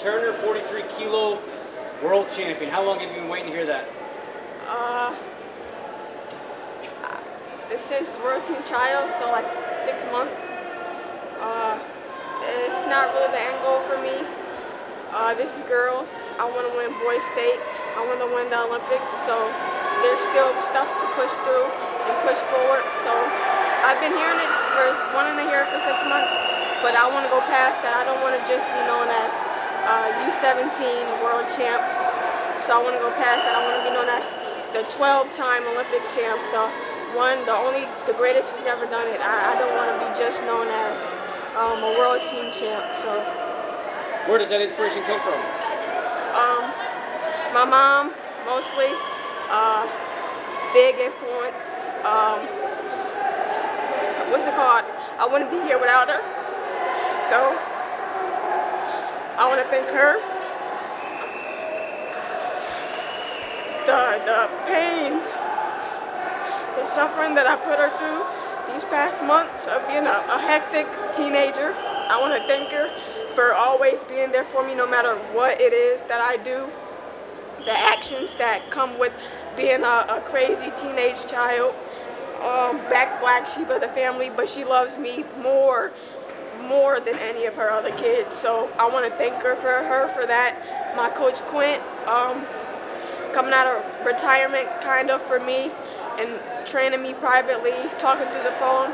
Turner, 43 kilo world champion. How long have you been waiting to hear that? Uh, since World Team Trials, so like six months. Uh, it's not really the end goal for me. Uh, this is girls. I want to win boys state. I want to win the Olympics. So there's still stuff to push through and push forward. So I've been hearing it for wanting to hear it for six months, but I want to go past that. I don't want to just be known as uh, U17 world champ. So I want to go past that. I want to be known as the 12-time Olympic champ, the one, the only, the greatest who's ever done it. I, I don't want to be just known as um, a world team champ. So. Where does that inspiration come from? Um, my mom, mostly. Uh, big influence. Um, what's it called? I wouldn't be here without her. So, I want to thank her. The, the pain the suffering that I put her through these past months of being a, a hectic teenager. I want to thank her for always being there for me no matter what it is that I do. The actions that come with being a, a crazy teenage child. Um, back black sheep of the family, but she loves me more more than any of her other kids. So I want to thank her for her for that. My coach Quint, um, coming out of retirement kind of for me and training me privately, talking through the phone,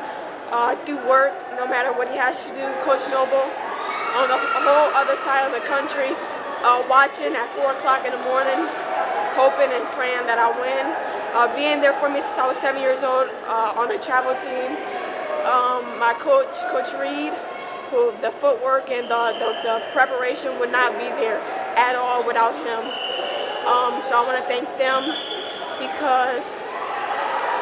uh, through work, no matter what he has to do. Coach Noble on the whole other side of the country, uh, watching at 4 o'clock in the morning, hoping and praying that I win. Uh, being there for me since I was seven years old uh, on a travel team. Um, my coach, Coach Reed, who the footwork and the, the, the, preparation would not be there at all without him. Um, so I want to thank them because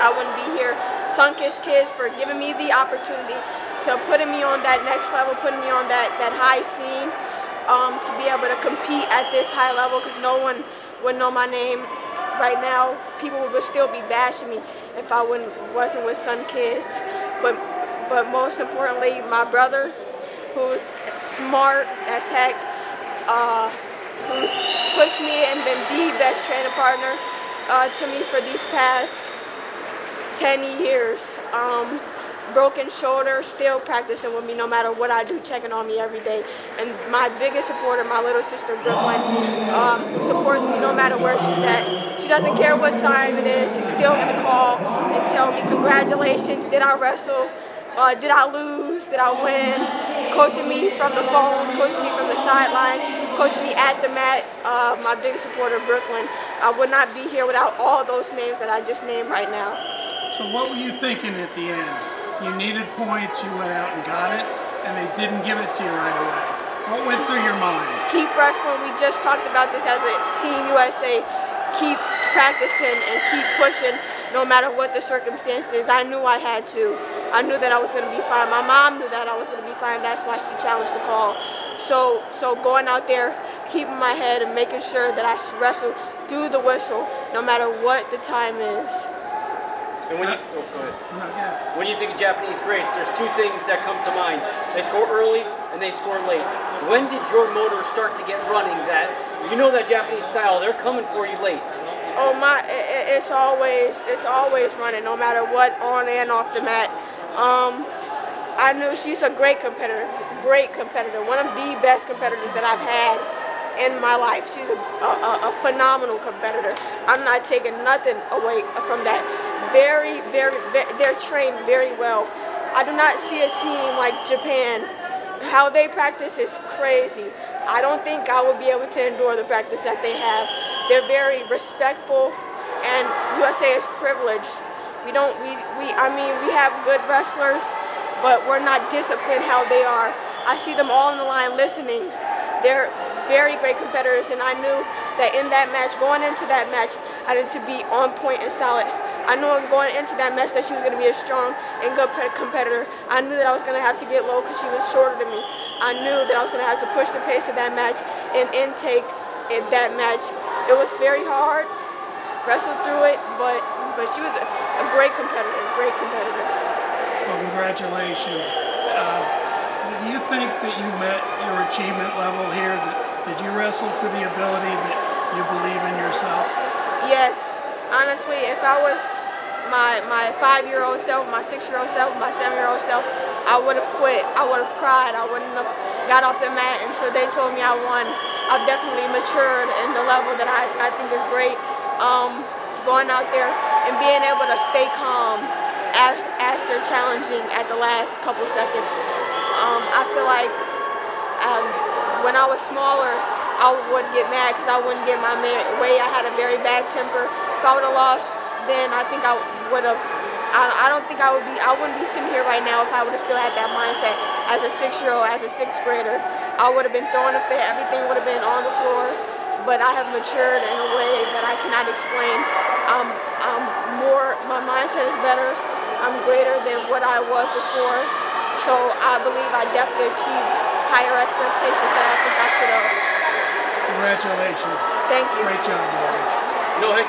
I wouldn't be here. Sunkist Kids for giving me the opportunity to putting me on that next level, putting me on that, that high scene, um, to be able to compete at this high level because no one would know my name right now. People would still be bashing me if I wouldn't, wasn't with Sunkist. But, but most importantly, my brother, who's smart as heck, uh, who's pushed me and been the best training partner uh, to me for these past 10 years. Um, broken shoulder, still practicing with me no matter what I do, checking on me every day. And my biggest supporter, my little sister Brooklyn, um, supports me no matter where she's at. She doesn't care what time it is. She's still gonna call and tell me, congratulations, did I wrestle? Uh, did I lose? Did I win? Coaching me from the phone, coaching me from the sideline, coaching me at the mat. Uh, my biggest supporter, Brooklyn. I would not be here without all those names that I just named right now. So what were you thinking at the end? You needed points, you went out and got it, and they didn't give it to you right away. What went through your mind? Keep wrestling. We just talked about this as a Team USA. Keep practicing and keep pushing no matter what the circumstances. I knew I had to. I knew that I was going to be fine. My mom knew that I was going to be fine. That's why she challenged the call. So, so going out there, keeping my head and making sure that I wrestle through the whistle no matter what the time is. And when you, oh, go ahead. When you think of Japanese grace, there's two things that come to mind. They score early and they score late. When did your motor start to get running that, you know that Japanese style, they're coming for you late? Oh my, it's always, it's always running, no matter what, on and off the mat. Um, I knew she's a great competitor, great competitor, one of the best competitors that I've had in my life. She's a, a, a phenomenal competitor. I'm not taking nothing away from that very, very, they're trained very well. I do not see a team like Japan. How they practice is crazy. I don't think I would be able to endure the practice that they have. They're very respectful, and USA is privileged. We don't, we, we, I mean, we have good wrestlers, but we're not disciplined how they are. I see them all in the line listening. They're very great competitors, and I knew that in that match, going into that match, I needed to be on point and solid. I knew going into that match that she was going to be a strong and good competitor. I knew that I was going to have to get low because she was shorter than me. I knew that I was going to have to push the pace of that match and intake in that match. It was very hard, wrestled through it, but but she was a, a great competitor, great competitor. Well, congratulations. Uh, do you think that you met your achievement level here? That, did you wrestle to the ability that you believe in yourself? Yes. Honestly, if I was my my five-year-old self, my six-year-old self, my seven-year-old self, I would have quit. I would have cried. I wouldn't have got off the mat until they told me I won. I've definitely matured in the level that I, I think is great. Um, going out there and being able to stay calm as, as they're challenging at the last couple seconds. Um, I feel like um, when I was smaller, I would get mad because I wouldn't get my way. I had a very bad temper. If I would have lost, then I think I would have. I, I don't think I would be. I wouldn't be sitting here right now if I would have still had that mindset as a six-year-old, as a sixth grader. I would have been throwing a fit. Everything would have been on the floor. But I have matured in a way that I cannot explain. I'm, I'm more. My mindset is better. I'm greater than what I was before. So I believe I definitely achieved higher expectations than I think I should have. Congratulations. Thank you. Great job, Morgan. No, hey.